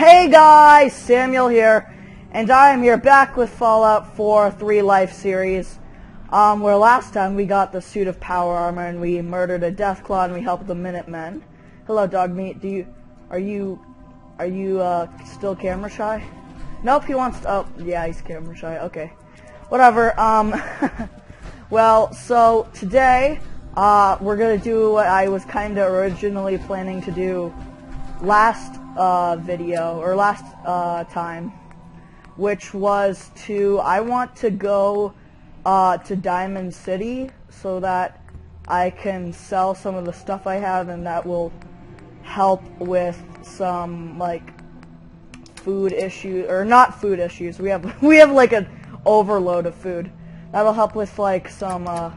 Hey guys, Samuel here, and I am here back with Fallout 4 3 Life series. Um, where last time we got the suit of power armor and we murdered a Deathclaw and we helped the Minutemen. Hello, Dogmeat. Do you, are you, are you uh, still camera shy? Nope, he wants. To, oh, yeah, he's camera shy. Okay, whatever. Um, well, so today, uh, we're gonna do what I was kind of originally planning to do last uh, video or last uh, time, which was to I want to go uh, to Diamond City so that I can sell some of the stuff I have and that will help with some like food issues or not food issues. We have we have like an overload of food. That'll help with like some uh,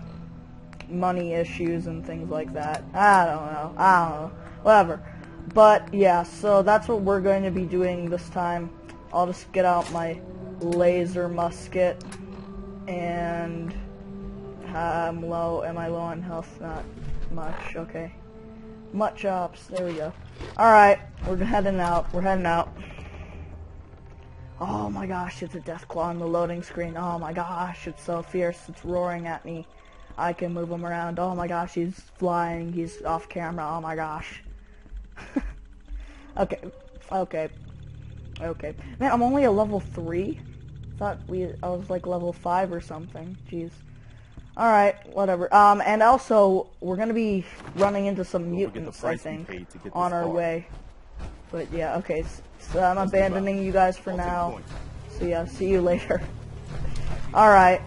money issues and things like that. I don't know. I don't know. Whatever. But yeah, so that's what we're going to be doing this time. I'll just get out my laser musket and I'm low. Am I low on health? Not much. Okay. Much ups. There we go. Alright, we're heading out. We're heading out. Oh my gosh, it's a Deathclaw on the loading screen. Oh my gosh, it's so fierce. It's roaring at me. I can move him around. Oh my gosh, he's flying. He's off camera. Oh my gosh. okay. Okay. Okay. Man, I'm only a level 3? Thought we I was like level 5 or something. Jeez. Alright, whatever. Um, and also, we're gonna be running into some mutants, I think, on our way. But yeah, okay, so I'm abandoning you guys for now. So yeah, see you later. Alright.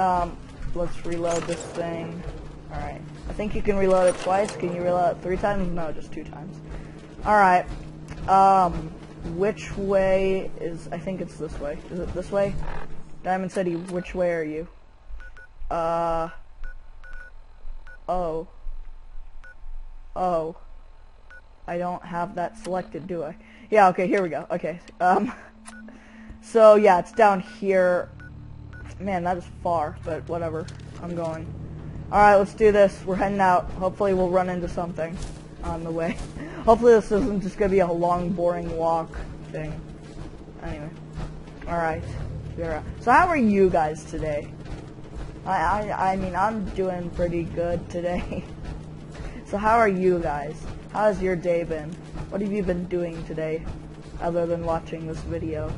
Um, let's reload this thing. Alright. I think you can reload it twice. Can you reload it three times? No, just two times. Alright. Um, which way is... I think it's this way. Is it this way? Diamond City, which way are you? Uh... Oh. Oh. I don't have that selected, do I? Yeah, okay, here we go. Okay. Um... So, yeah, it's down here. Man, that is far, but whatever. I'm going. Alright, let's do this. We're heading out. Hopefully we'll run into something on the way. Hopefully this isn't just going to be a long, boring walk thing. Anyway. Alright. So how are you guys today? I, I, I mean, I'm doing pretty good today. so how are you guys? How's your day been? What have you been doing today, other than watching this video?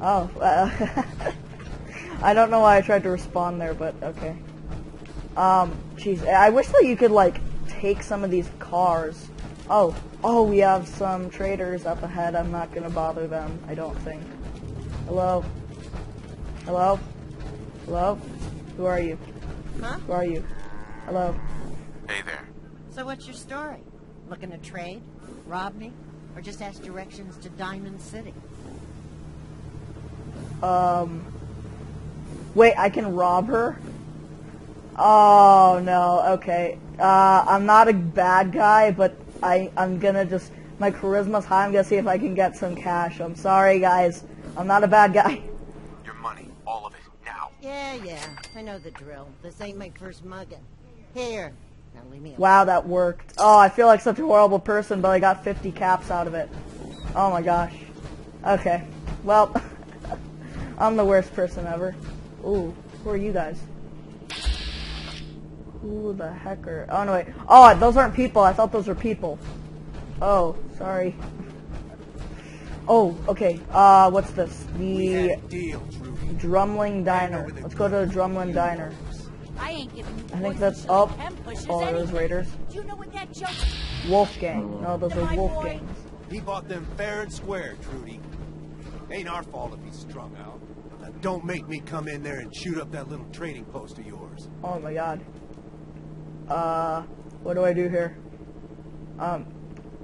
Oh, I don't know why I tried to respond there, but okay. Um, jeez, I wish that you could, like, take some of these cars. Oh, oh, we have some traders up ahead. I'm not gonna bother them, I don't think. Hello? Hello? Hello? Who are you? Huh? Who are you? Hello? Hey there. So what's your story? Looking to trade? Rob me? Or just ask directions to Diamond City? Um, wait, I can rob her? Oh, no, okay. Uh, I'm not a bad guy, but I, I'm gonna just, my charisma's high, I'm gonna see if I can get some cash. I'm sorry, guys. I'm not a bad guy. Your money, all of it, now. Yeah, yeah, I know the drill. This ain't my first mugging. Here, now leave me alone. Wow, that worked. Oh, I feel like such a horrible person, but I got 50 caps out of it. Oh my gosh. Okay. Well, I'm the worst person ever. Ooh, who are you guys? Who the heck are... Oh, no, wait. Oh, those aren't people. I thought those were people. Oh, sorry. Oh, okay. Uh, what's this? The Drumlin Diner. Let's go to the Drumlin Diner. I ain't giving I think that's so up. Ken Oh, those raiders. Do you know what that joke? Wolfgang. No, those are My wolf boy. He bought them fair and square, Trudy. Ain't our fault if he's strung out. Now don't make me come in there and shoot up that little trading post of yours. Oh my god. Uh, what do I do here? Um,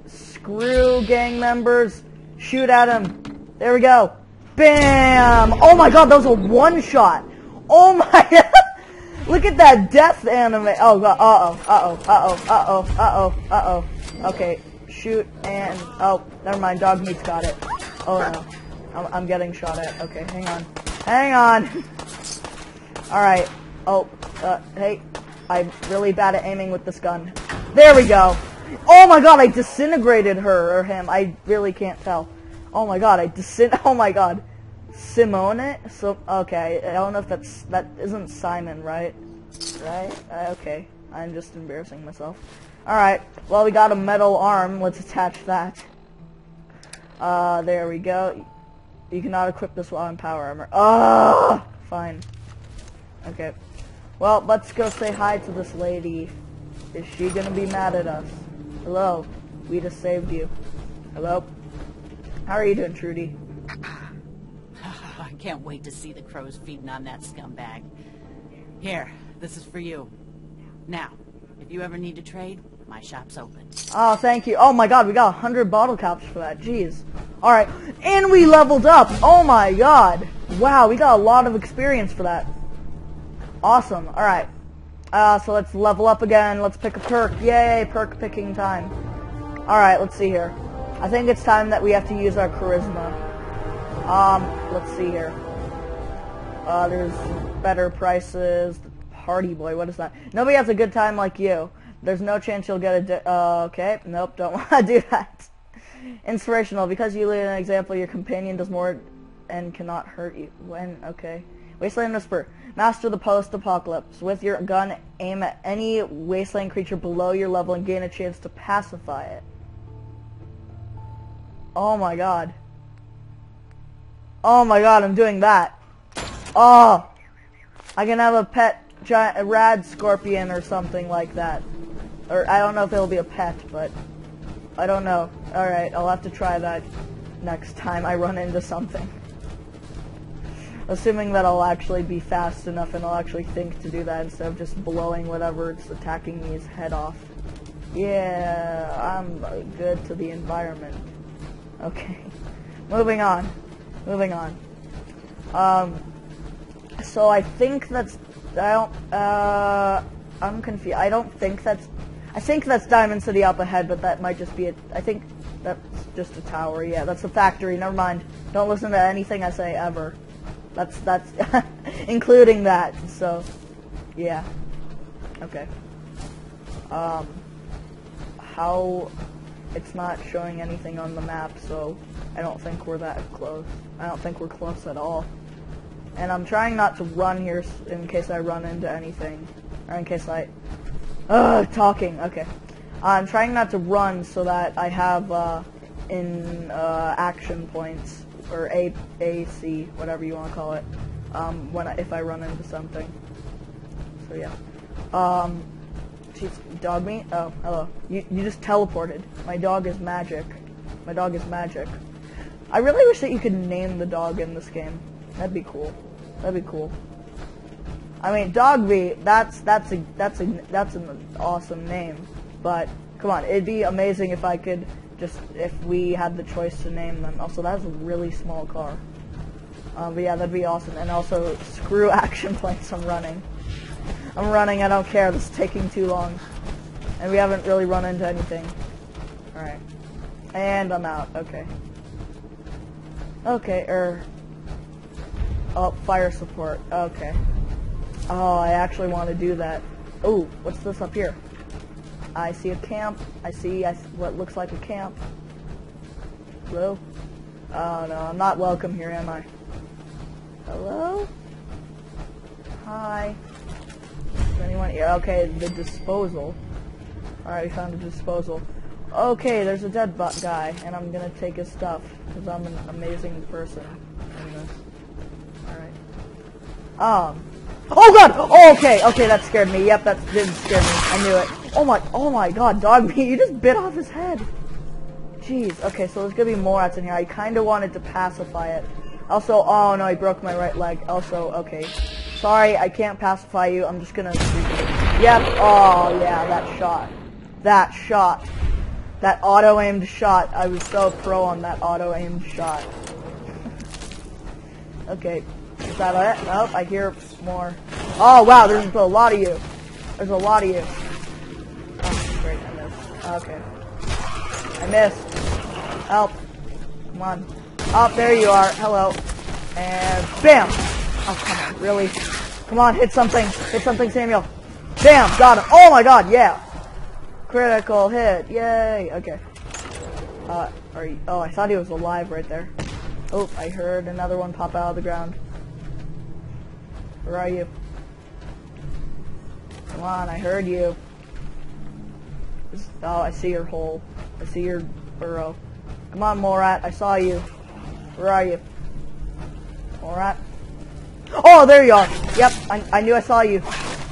screw gang members. Shoot at him. There we go. Bam! Oh my god, that was a one shot. Oh my Look at that death anime. Oh god, uh-oh, uh-oh, uh-oh, uh-oh, uh-oh, uh-oh. Okay, shoot and, oh, never mind, Dogmeat's got it. Oh no. I'm, I'm getting shot at. Okay, hang on. Hang on. Alright. Oh, uh, hey. I'm really bad at aiming with this gun. There we go. Oh my god, I disintegrated her or him. I really can't tell. Oh my god, I disin. Oh my god, Simone. So okay, I don't know if that's that isn't Simon, right? Right? Uh, okay, I'm just embarrassing myself. All right. Well, we got a metal arm. Let's attach that. Uh, there we go. You cannot equip this while in power armor. Ah, fine. Okay. Well, let's go say hi to this lady. Is she gonna be mad at us? Hello. We just saved you. Hello. How are you doing, Trudy? I can't wait to see the crows feeding on that scumbag. Here, this is for you. Now, if you ever need to trade, my shop's open. Oh, thank you. Oh my god, we got a hundred bottle caps for that. Jeez. Alright. And we leveled up. Oh my god. Wow, we got a lot of experience for that. Awesome. Alright. Uh, so let's level up again. Let's pick a perk. Yay, perk picking time. Alright, let's see here. I think it's time that we have to use our charisma. Um, let's see here. Uh, there's better prices. Party boy, what is that? Nobody has a good time like you. There's no chance you'll get a. Uh, okay, nope, don't want to do that. Inspirational, because you lead an example, your companion does more and cannot hurt you. When? Okay. Wasteland Whisper. Master the post-apocalypse. With your gun, aim at any wasteland creature below your level and gain a chance to pacify it. Oh my god. Oh my god, I'm doing that. Oh! I can have a pet giant, a rad scorpion or something like that. Or I don't know if it'll be a pet, but I don't know. Alright, I'll have to try that next time I run into something. Assuming that I'll actually be fast enough and I'll actually think to do that instead of just blowing whatever it's attacking me's head off. Yeah, I'm good to the environment. Okay. Moving on. Moving on. Um, so I think that's, I don't, uh, I'm confused. I don't think that's, I think that's Diamond City up ahead, but that might just be it. I think that's just a tower. Yeah, that's a factory. Never mind. Don't listen to anything I say ever. That's, that's, including that. So, yeah. Okay. Um, how, it's not showing anything on the map, so I don't think we're that close. I don't think we're close at all. And I'm trying not to run here in case I run into anything. Or in case I... Ugh, talking. Okay. I'm trying not to run so that I have, uh, in, uh, action points. Or A, A, C, whatever you want to call it. Um, when I, if I run into something. So yeah. Um, Jeez, dog meat? Oh, hello. You, you just teleported. My dog is magic. My dog is magic. I really wish that you could name the dog in this game. That'd be cool. That'd be cool. I mean, Dogby, that's that's a that's a that's an awesome name. But come on, it'd be amazing if I could just if we had the choice to name them. Also, that's a really small car. Um, but yeah, that'd be awesome. And also, screw action points. I'm running. I'm running. I don't care. This is taking too long, and we haven't really run into anything. All right, and I'm out. Okay. Okay. Er. Oh, fire support. Okay. Oh, I actually want to do that. Oh, what's this up here? I see a camp. I see I, what looks like a camp. Hello? Oh no, I'm not welcome here, am I? Hello? Hi. Is anyone here? Okay, the disposal. Alright, we found a disposal. Okay, there's a dead guy, and I'm gonna take his stuff, because I'm an amazing person. Alright. Um. Oh god! Oh, okay, okay, that scared me. Yep, that didn't scare me. I knew it. Oh my, oh my god, dog meat, you just bit off his head. Jeez, okay, so there's gonna be mole rats in here. I kinda wanted to pacify it. Also, oh no, I broke my right leg. Also, okay. Sorry, I can't pacify you. I'm just gonna... Yep, oh yeah, that shot. That shot. That auto-aimed shot. I was so pro on that auto-aimed shot. okay, is that it? Nope, I hear more. Oh wow, there's a lot of you. There's a lot of you. Okay. I missed. Help. Come on. Oh, there you are. Hello. And bam! Oh, come on. Really? Come on, hit something. Hit something, Samuel. Bam! Got him. Oh my god, yeah. Critical hit. Yay. Okay. Uh, are you, oh, I thought he was alive right there. Oh, I heard another one pop out of the ground. Where are you? Come on, I heard you. Oh, I see your hole. I see your burrow. Come on, Mole rat, I saw you. Where are you? Mole rat? Oh, there you are. Yep, I, I knew I saw you.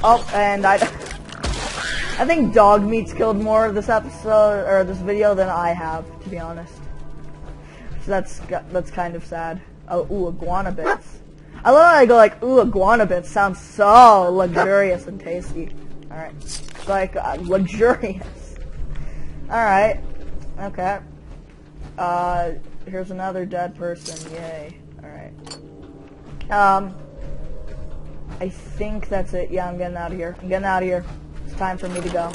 Oh, and I... I think Dogmeat's killed more of this episode, or this video, than I have, to be honest. So that's, that's kind of sad. Oh, ooh, iguana bits. I love how I go like, ooh, iguana bits sounds so luxurious and tasty. Alright. Like, uh, luxurious. Alright. Okay. Uh, here's another dead person. Yay. Alright. Um, I think that's it. Yeah, I'm getting out of here. I'm getting out of here. It's time for me to go.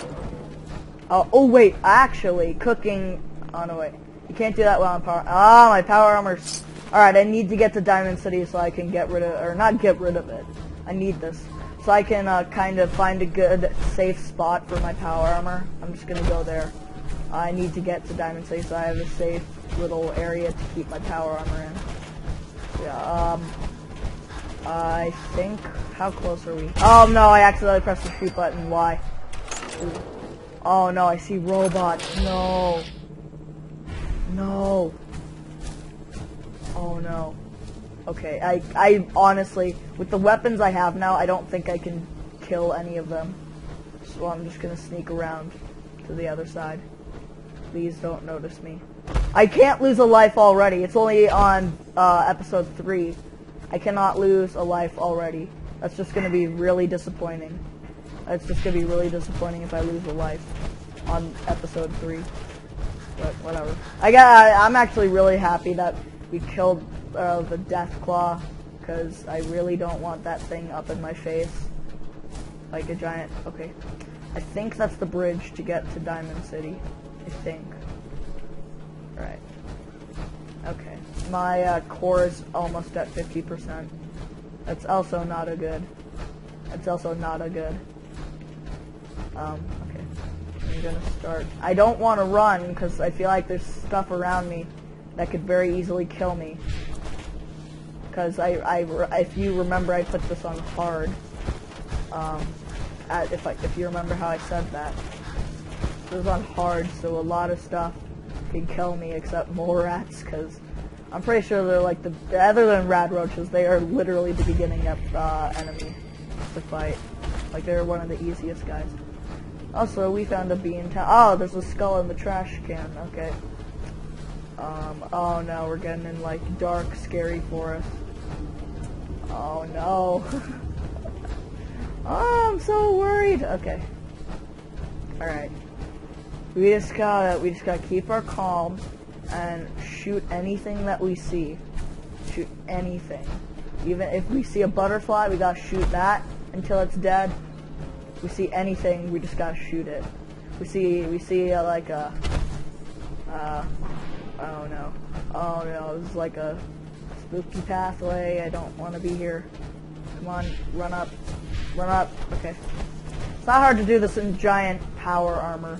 Oh, oh wait, actually, cooking... Oh, no, wait. You can't do that while I'm power... Ah, oh, my power armor's... Alright, I need to get to Diamond City so I can get rid of... Or not get rid of it. I need this. So I can uh, kind of find a good, safe spot for my power armor. I'm just gonna go there. I need to get to Diamond City so I have a safe little area to keep my power armor in. Yeah, um... I think... How close are we? Oh no, I accidentally pressed the shoot button. Why? Oh no, I see robots, No. No. Oh no. Okay, I, I honestly, with the weapons I have now, I don't think I can kill any of them. So I'm just gonna sneak around to the other side. Please don't notice me. I can't lose a life already. It's only on uh, episode 3. I cannot lose a life already. That's just gonna be really disappointing. It's just gonna be really disappointing if I lose a life on episode 3. But whatever. I got. I'm actually really happy that we killed uh, the Death Claw because I really don't want that thing up in my face like a giant. Okay, I think that's the bridge to get to Diamond City. I think. Right. Okay. My uh, core is almost at 50%. That's also not a good. That's also not a good. Um, okay. I'm gonna start. I don't want to run because I feel like there's stuff around me that could very easily kill me. Because I, I, if you remember, I put this on hard. Um, at, if I, if you remember how I said that, this was on hard, so a lot of stuff can kill me except mole rats. Because I'm pretty sure they're like the other than radroaches, they are literally the beginning of uh, enemy to fight. Like they're one of the easiest guys. Also, we found a bean town. Oh, there's a skull in the trash can. Okay. Um, oh no, we're getting in like dark, scary forest. Oh no. oh, I'm so worried. Okay. Alright. We just gotta, we just gotta keep our calm and shoot anything that we see. Shoot anything. Even if we see a butterfly, we gotta shoot that until it's dead. We see anything, we just gotta shoot it. We see, we see uh, like a, uh, oh no, oh no, this is like a spooky pathway. I don't want to be here. Come on, run up, run up. Okay. It's not hard to do this in giant power armor,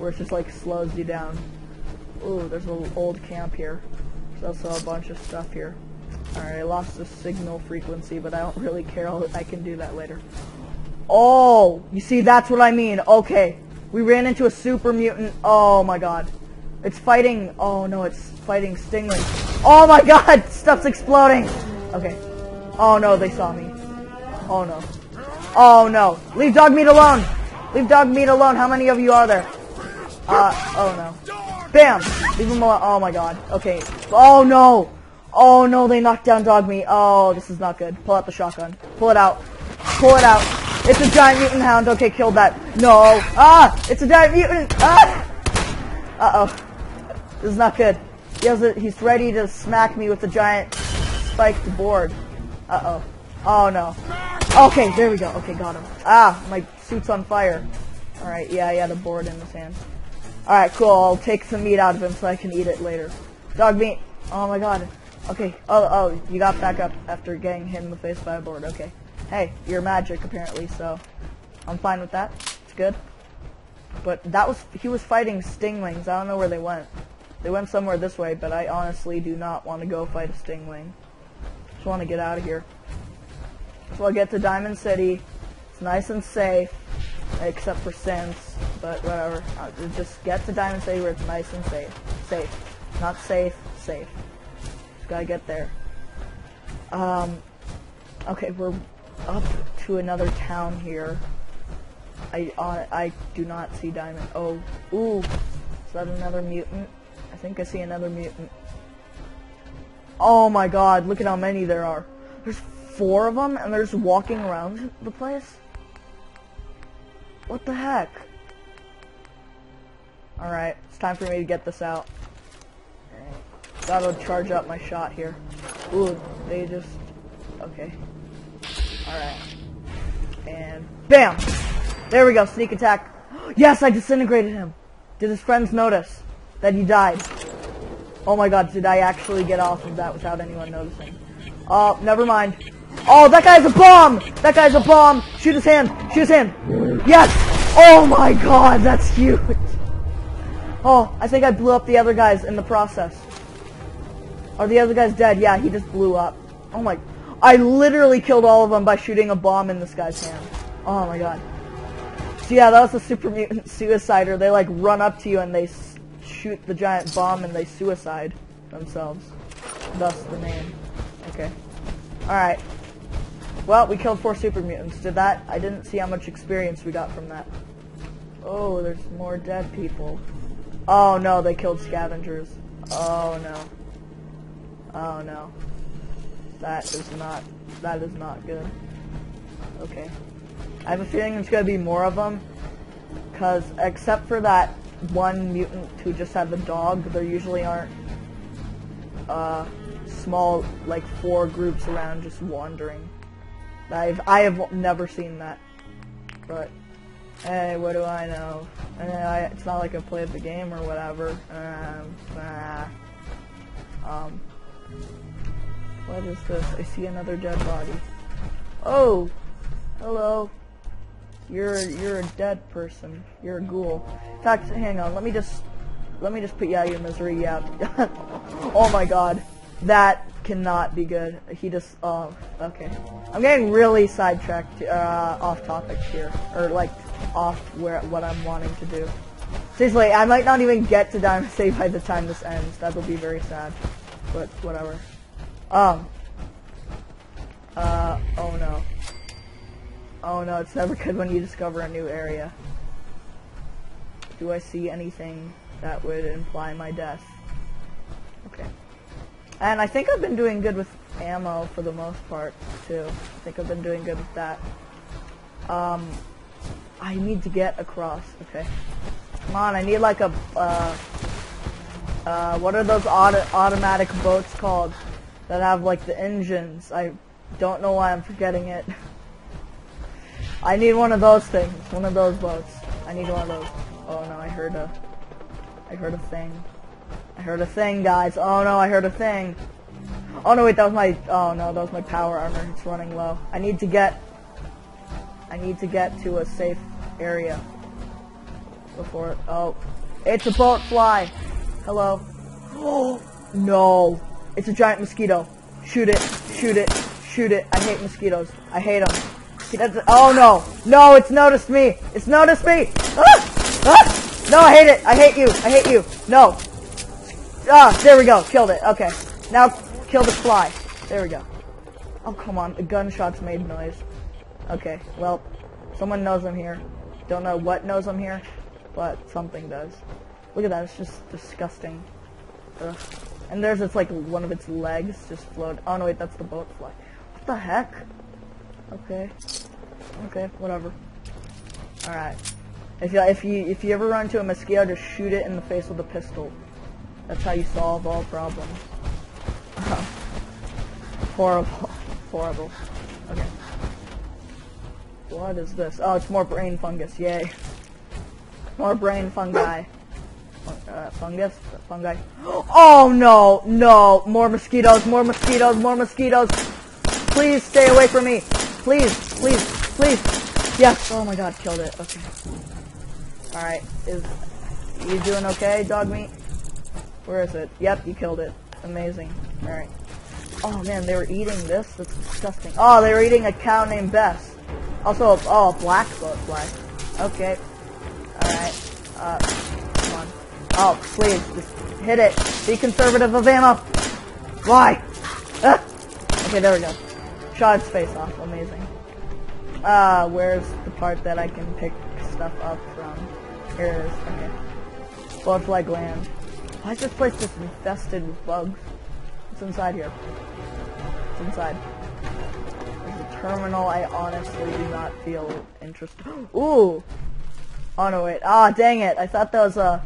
where it just like slows you down. Ooh, there's an old camp here. There's also a bunch of stuff here. Alright, I lost the signal frequency, but I don't really care. I can do that later. Oh, you see, that's what I mean. Okay, we ran into a super mutant. Oh my god. It's fighting. Oh no, it's fighting stingwing. Oh my god, stuff's exploding. Okay. Oh no, they saw me. Oh no. Oh no. Leave Dogmeat alone. Leave Dogmeat alone. How many of you are there? Uh, oh no. Bam! Leave him alone. Oh my god. Okay. Oh no. Oh no, they knocked down Dogmeat. Oh, this is not good. Pull out the shotgun. Pull it out. Pull it out. It's a giant mutant hound. Okay, killed that. No. Ah! It's a giant mutant. Ah! Uh-oh. This is not good. He has a, he's ready to smack me with the giant spiked board. Uh-oh. Oh, no. Okay, there we go. Okay, got him. Ah, my suit's on fire. Alright, yeah, yeah, the board in his hand. Alright, cool. I'll take some meat out of him so I can eat it later. Dogmeat. Oh, my God. Okay. Oh, oh, you got back up after getting hit in the face by a board. Okay hey, you're magic apparently, so I'm fine with that. It's good. But that was he was fighting stingwings. I don't know where they went. They went somewhere this way, but I honestly do not want to go fight a stingwing. Just want to get out of here. So I'll get to Diamond City. It's nice and safe, except for Synths, but whatever. I'll just get to Diamond City where it's nice and safe. Safe. Not safe, safe. Just gotta get there. Um, okay, we're up to another town here. I uh, I do not see Diamond. Oh, ooh, is that another mutant? I think I see another mutant. Oh my god, look at how many there are. There's four of them, and they're just walking around the place? What the heck? Alright, it's time for me to get this out. Gotta charge up my shot here. Ooh, they just... Okay. Alright. And... BAM! There we go, sneak attack. Yes, I disintegrated him! Did his friends notice that he died? Oh my god, did I actually get off of that without anyone noticing? Oh, never mind. Oh, that guy's a bomb! That guy's a bomb! Shoot his hand! Shoot his hand! Yes! Oh my god, that's huge! Oh, I think I blew up the other guys in the process. Are the other guys dead? Yeah, he just blew up. Oh my... I literally killed all of them by shooting a bomb in this guy's hand. Oh my god. So yeah, that was the super mutant suicider. They like run up to you and they shoot the giant bomb and they suicide themselves. Thus the name. Okay. Alright. Well, we killed four super mutants. Did that? I didn't see how much experience we got from that. Oh, there's more dead people. Oh no, they killed scavengers. Oh no. Oh no. That is not, that is not good. Okay. I have a feeling there's gonna be more of them. Cause, except for that one mutant who just had the dog, there usually aren't, uh, small, like, four groups around just wandering. I've, I have never seen that. But, hey, what do I know? And I, it's not like I played the game or whatever. Um, um, what is this? I see another dead body. Oh, hello. You're you're a dead person. You're a ghoul. Fact, hang on. Let me just let me just put you out of your misery. Yeah. oh my God, that cannot be good. He just oh okay. I'm getting really sidetracked, uh, off topic here, or like off where what I'm wanting to do. Seriously, I might not even get to Diamond City by the time this ends. That will be very sad. But whatever. Um. Uh. Oh no. Oh no, it's never good when you discover a new area. Do I see anything that would imply my death? Okay. And I think I've been doing good with ammo for the most part, too. I think I've been doing good with that. Um, I need to get across. Okay. Come on, I need like a, uh, uh, what are those auto automatic boats called that have like the engines? I don't know why I'm forgetting it. I need one of those things. One of those boats. I need one of those. Oh no, I heard a... I heard a thing. I heard a thing, guys. Oh no, I heard a thing. Oh no, wait, that was my... Oh no, that was my power armor. It's running low. I need to get... I need to get to a safe area. Before... Oh. It's a bloatfly. Hello. Oh, no. It's a giant mosquito. Shoot it. Shoot it. Shoot it. I hate mosquitoes. I hate them. Oh no, no! It's noticed me. It's noticed me. Ah! Ah! No, I hate it. I hate you. I hate you. No. Ah, there we go. Killed it. Okay. Now kill the fly. There we go. Oh come on, the gunshots made noise. Okay. Well, someone knows I'm here. Don't know what knows I'm here, but something does. Look at that. It's just disgusting. Ugh. And there's it's like one of its legs just float. Oh no, wait, that's the boat fly. What the heck? Okay. Okay, whatever. Alright. If you, if you if you ever run into a mosquito, just shoot it in the face with a pistol. That's how you solve all problems. Horrible. Horrible. What is this? Oh, it's more brain fungus. Yay. More brain fungi. Uh, fungus? Fungi. Oh no! No! More mosquitoes! More mosquitoes! More mosquitoes! Please stay away from me! Please, please, please. Yes. Oh my god, killed it. Okay. Alright, is you doing okay, Dogmeat? Where is it? Yep, you killed it. Amazing. Alright. Oh man, they were eating this? That's disgusting. Oh, they were eating a cow named Bess. Also, oh, a black butterfly. Okay. Alright. Uh, come on. Oh, please, just hit it. Be conservative of ammo. Why? Ah! Okay, there we go. Shot its face off. Amazing. Uh, where's the part that I can pick stuff up from? Here it is. Okay. Butterfly gland. Why is this place just infested with bugs? What's inside here? What's inside? Terminal I honestly do not feel interested. Ooh! Oh no, wait. Ah, dang it. I thought that was a...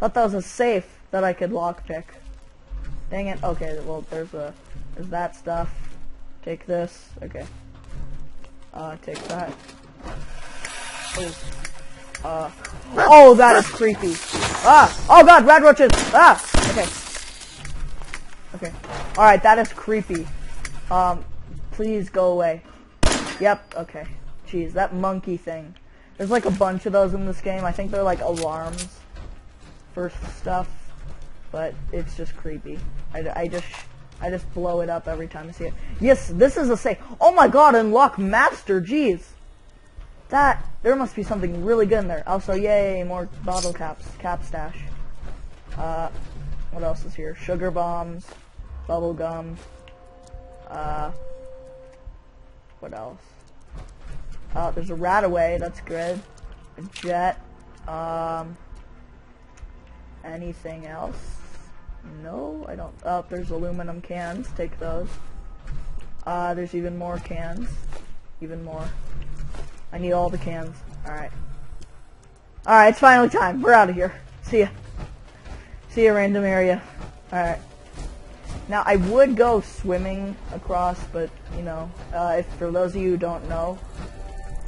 thought that was a safe that I could lockpick. Dang it. Okay, well, there's a... There's that stuff. Take this. Okay. Uh, take that. Oh. Uh. Oh, that is creepy. Ah! Oh god, radroaches! Ah! Okay. Okay. Alright, that is creepy. Um, please go away. Yep, okay. Jeez, that monkey thing. There's like a bunch of those in this game. I think they're like alarms for stuff, but it's just creepy. I, I just I just blow it up every time I see it. Yes, this is a safe. Oh my god, unlock master. Jeez. That, there must be something really good in there. Also, yay, more bottle caps. Cap stash. Uh, what else is here? Sugar bombs. Bubble gum. Uh, what else? Oh, there's a RadAway. that's good. A jet. Um, anything else? No, I don't. Oh, there's aluminum cans. Take those. Uh, there's even more cans. Even more. I need all the cans. Alright. Alright, it's finally time. We're out of here. See ya. See ya, random area. Alright. Now, I would go swimming across, but, you know, uh, if for those of you who don't know,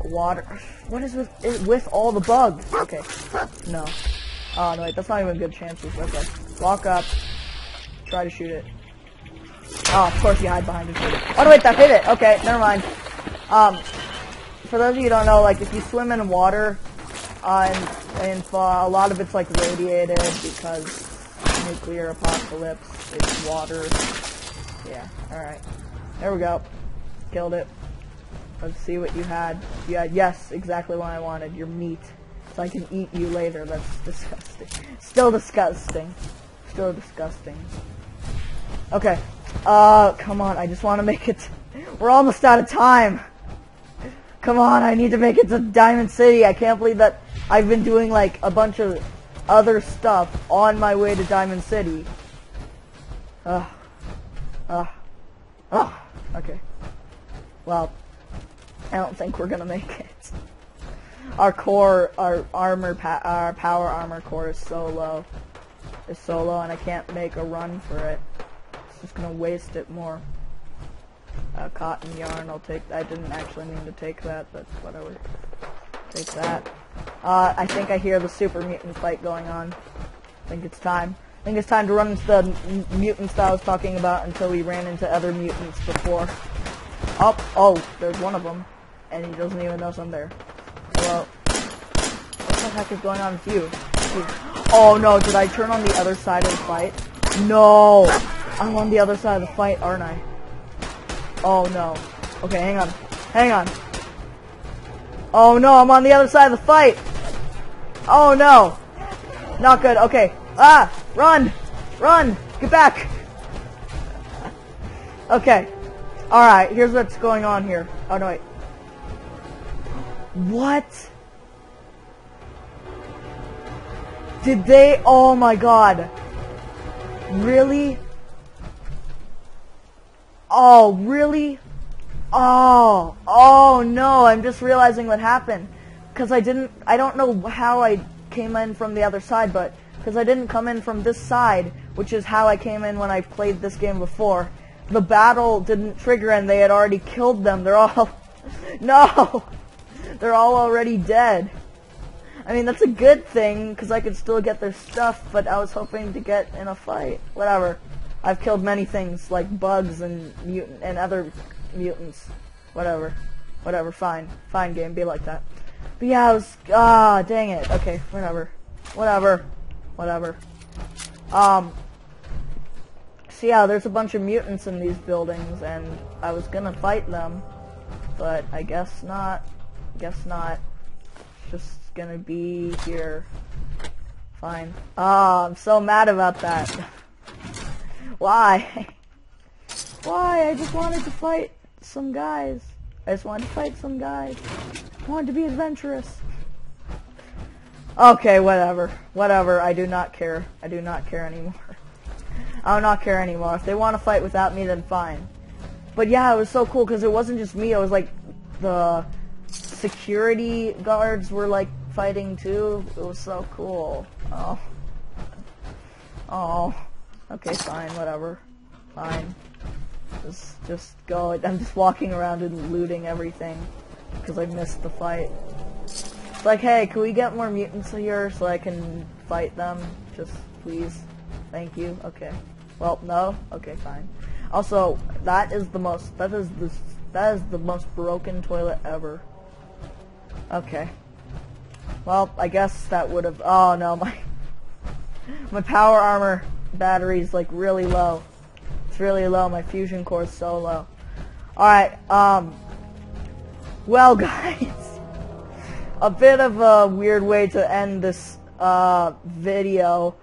water... What is with, is with all the bugs? Okay. No. Oh, no, wait, that's not even a good chances. Okay. Walk up. Try to shoot it. Oh, of course you hide behind it. Oh, no, wait, that hit it. Okay, never mind. Um, for those of you who don't know, like, if you swim in water, uh, and, and uh, a lot of it's, like, radiated because nuclear apocalypse, it's water. Yeah, alright. There we go. Killed it. Let's see what you had. You had, yes, exactly what I wanted, your meat. So I can eat you later. That's disgusting. Still disgusting. Still disgusting. Okay. Uh, come on. I just want to make it. We're almost out of time. Come on. I need to make it to Diamond City. I can't believe that I've been doing like a bunch of other stuff on my way to Diamond City. Ugh. Ugh. Ugh. Okay. Well, I don't think we're gonna make it. Our core, our armor, our power armor core is so low. It's so low, and I can't make a run for it. It's just gonna waste it more. Uh, cotton yarn, I'll take. I didn't actually mean to take that, but whatever. Take that. Uh, I think I hear the super mutant fight going on. I think it's time. I think it's time to run into the mutants that I was talking about until we ran into other mutants before. Oh, oh, there's one of them, and he doesn't even know I'm there. Hello. What the heck is going on with you? Oh no, did I turn on the other side of the fight? No! I'm on the other side of the fight, aren't I? Oh no. Okay, hang on. Hang on. Oh no, I'm on the other side of the fight! Oh no! Not good, okay. Ah! Run! Run! Get back! Okay. Alright, here's what's going on here. Oh no, wait. What? Did they? Oh my god. Really? Oh, really? Oh, oh no, I'm just realizing what happened. Because I didn't, I don't know how I came in from the other side, but because I didn't come in from this side, which is how I came in when I played this game before, the battle didn't trigger and they had already killed them. They're all, no, they're all already dead. I mean, that's a good thing, because I could still get their stuff, but I was hoping to get in a fight. Whatever. I've killed many things, like bugs and mutant and other mutants. Whatever. Whatever, fine. Fine game, be like that. But yeah, I was, ah, dang it. Okay, whatever. Whatever. Whatever. Um, so yeah, there's a bunch of mutants in these buildings, and I was gonna fight them, but I guess not. Guess not. Just gonna be here. Fine. Ah, I'm so mad about that. Why? Why? I just wanted to fight some guys. I just wanted to fight some guys. I wanted to be adventurous. Okay, whatever. Whatever. I do not care. I do not care anymore. I do not care anymore. If they want to fight without me, then fine. But yeah, it was so cool because it wasn't just me. It was like the security guards were like fighting too. It was so cool. Oh. Oh. Okay, fine. Whatever. Fine. Just, just go. I'm just walking around and looting everything because I missed the fight. It's like, hey, can we get more mutants here so I can fight them? Just please. Thank you. Okay. Well, no. Okay, fine. Also, that is the most. That is the. That is the most broken toilet ever. Okay. Well, I guess that would have. Oh no, my my power armor battery's like really low. Really low. My fusion core is so low. All right. Um. Well, guys, a bit of a weird way to end this uh, video,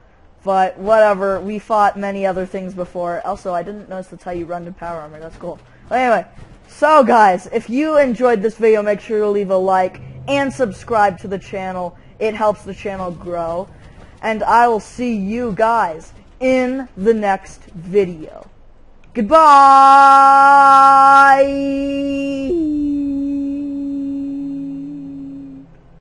but whatever. We fought many other things before. Also, I didn't notice that's how you run to power armor. That's cool. But anyway, so guys, if you enjoyed this video, make sure to leave a like and subscribe to the channel. It helps the channel grow. And I will see you guys in the next video. Goodbye!